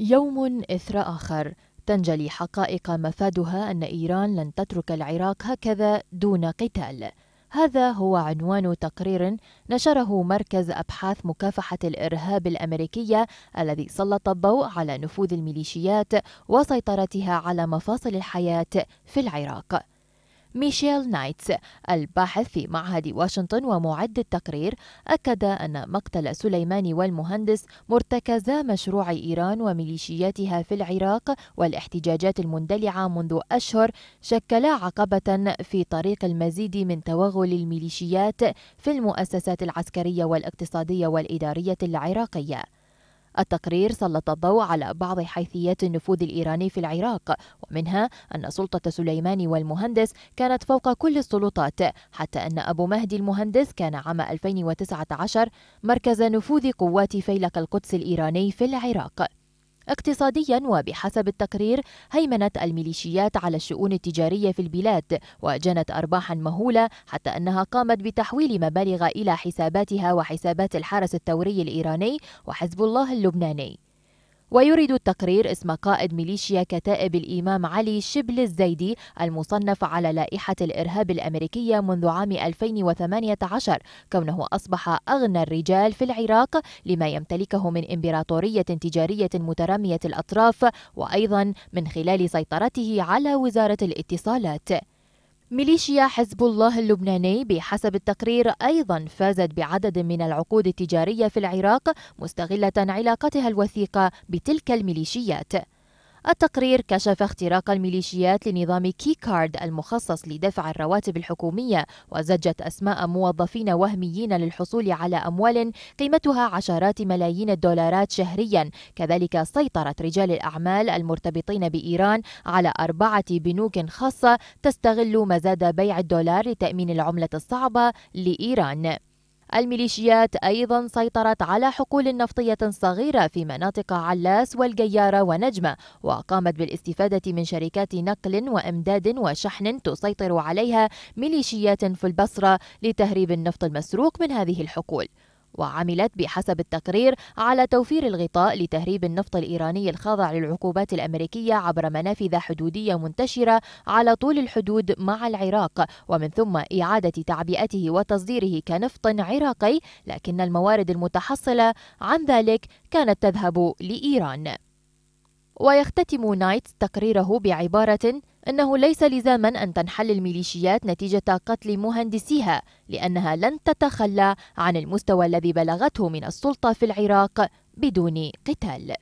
يوم إثر آخر. تنجلي حقائق مفادها أن إيران لن تترك العراق هكذا دون قتال. هذا هو عنوان تقرير نشره مركز أبحاث مكافحة الإرهاب الأمريكية الذي سلط الضوء على نفوذ الميليشيات وسيطرتها على مفاصل الحياة في العراق. ميشيل نايتس الباحث في معهد واشنطن ومعد التقرير أكد أن مقتل سليماني والمهندس مرتكزا مشروع إيران وميليشياتها في العراق والاحتجاجات المندلعة منذ أشهر شكلا عقبة في طريق المزيد من توغل الميليشيات في المؤسسات العسكرية والاقتصادية والإدارية العراقية. التقرير سلط الضوء على بعض حيثيات النفوذ الإيراني في العراق ومنها أن سلطة سليماني والمهندس كانت فوق كل السلطات حتى أن أبو مهدي المهندس كان عام 2019 مركز نفوذ قوات فيلق القدس الإيراني في العراق. اقتصاديا وبحسب التقرير هيمنت الميليشيات على الشؤون التجارية في البلاد وجنت ارباحا مهولة حتى أنها قامت بتحويل مبالغ إلى حساباتها وحسابات الحرس الثوري الإيراني وحزب الله اللبناني. ويريد التقرير اسم قائد ميليشيا كتائب الإمام علي شبل الزيدي المصنف على لائحة الإرهاب الأمريكية منذ عام 2018 كونه أصبح أغنى الرجال في العراق لما يمتلكه من إمبراطورية تجارية مترامية الأطراف وأيضا من خلال سيطرته على وزارة الاتصالات. ميليشيا حزب الله اللبناني بحسب التقرير أيضا فازت بعدد من العقود التجارية في العراق مستغلة علاقتها الوثيقة بتلك الميليشيات. التقرير كشف اختراق الميليشيات لنظام كي كارد المخصص لدفع الرواتب الحكومية وزجت أسماء موظفين وهميين للحصول على أموال قيمتها عشرات ملايين الدولارات شهريا. كذلك سيطرت رجال الأعمال المرتبطين بإيران على أربعة بنوك خاصة تستغل مزاد بيع الدولار لتأمين العملة الصعبة لإيران. الميليشيات أيضا سيطرت على حقول نفطية صغيرة في مناطق علاس والجيارة ونجمة وقامت بالاستفادة من شركات نقل وإمداد وشحن تسيطر عليها ميليشيات في البصرة لتهريب النفط المسروق من هذه الحقول. وعملت بحسب التقرير على توفير الغطاء لتهريب النفط الإيراني الخاضع للعقوبات الأمريكية عبر منافذ حدودية منتشرة على طول الحدود مع العراق ومن ثم إعادة تعبئته وتصديره كنفط عراقي لكن الموارد المتحصلة عن ذلك كانت تذهب لإيران. ويختتم نايتس تقريره بعبارة أنه ليس لزاما أن تنحل الميليشيات نتيجة قتل مهندسيها لأنها لن تتخلى عن المستوى الذي بلغته من السلطة في العراق بدون قتال.